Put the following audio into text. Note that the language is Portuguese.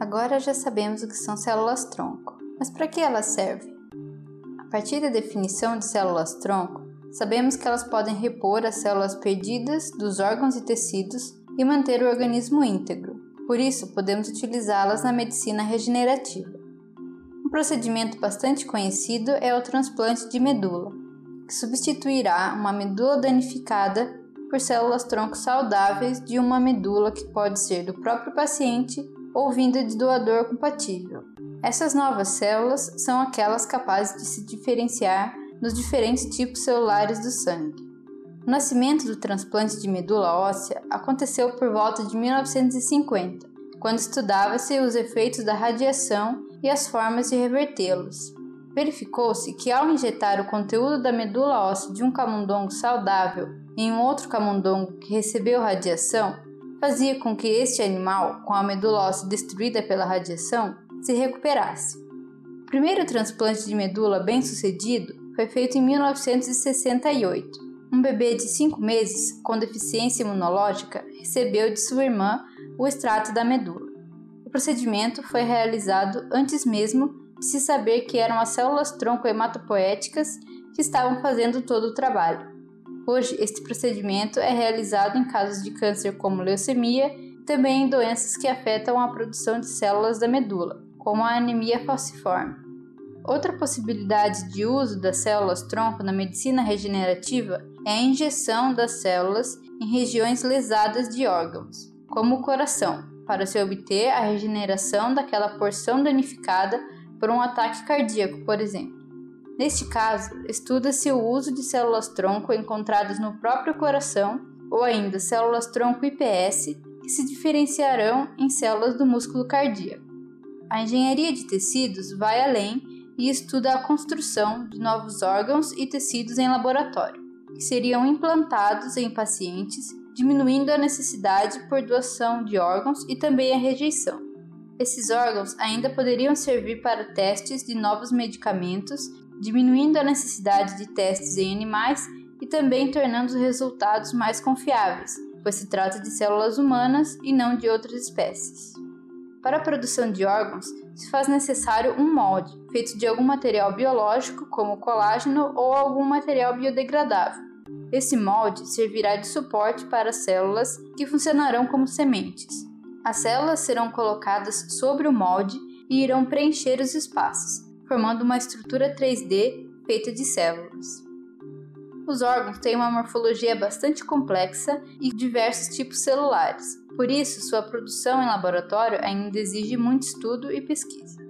Agora já sabemos o que são células-tronco, mas para que elas servem? A partir da definição de células-tronco, sabemos que elas podem repor as células perdidas dos órgãos e tecidos e manter o organismo íntegro. Por isso, podemos utilizá-las na medicina regenerativa. Um procedimento bastante conhecido é o transplante de medula, que substituirá uma medula danificada por células-tronco saudáveis de uma medula que pode ser do próprio paciente ou vinda de doador compatível. Essas novas células são aquelas capazes de se diferenciar nos diferentes tipos celulares do sangue. O nascimento do transplante de medula óssea aconteceu por volta de 1950, quando estudava-se os efeitos da radiação e as formas de revertê-los. Verificou-se que ao injetar o conteúdo da medula óssea de um camundongo saudável em um outro camundongo que recebeu radiação, fazia com que este animal, com a medula óssea destruída pela radiação, se recuperasse. O primeiro transplante de medula bem sucedido foi feito em 1968. Um bebê de 5 meses com deficiência imunológica recebeu de sua irmã o extrato da medula. O procedimento foi realizado antes mesmo se saber que eram as células tronco hematopoéticas que estavam fazendo todo o trabalho. Hoje, este procedimento é realizado em casos de câncer como leucemia e também em doenças que afetam a produção de células da medula, como a anemia falciforme. Outra possibilidade de uso das células-tronco na medicina regenerativa é a injeção das células em regiões lesadas de órgãos, como o coração, para se obter a regeneração daquela porção danificada por um ataque cardíaco, por exemplo. Neste caso, estuda-se o uso de células-tronco encontradas no próprio coração ou ainda células-tronco IPS que se diferenciarão em células do músculo cardíaco. A engenharia de tecidos vai além e estuda a construção de novos órgãos e tecidos em laboratório, que seriam implantados em pacientes, diminuindo a necessidade por doação de órgãos e também a rejeição. Esses órgãos ainda poderiam servir para testes de novos medicamentos diminuindo a necessidade de testes em animais e também tornando os resultados mais confiáveis, pois se trata de células humanas e não de outras espécies. Para a produção de órgãos, se faz necessário um molde, feito de algum material biológico, como colágeno ou algum material biodegradável. Esse molde servirá de suporte para células que funcionarão como sementes. As células serão colocadas sobre o molde e irão preencher os espaços, formando uma estrutura 3D feita de células. Os órgãos têm uma morfologia bastante complexa e diversos tipos celulares, por isso sua produção em laboratório ainda exige muito estudo e pesquisa.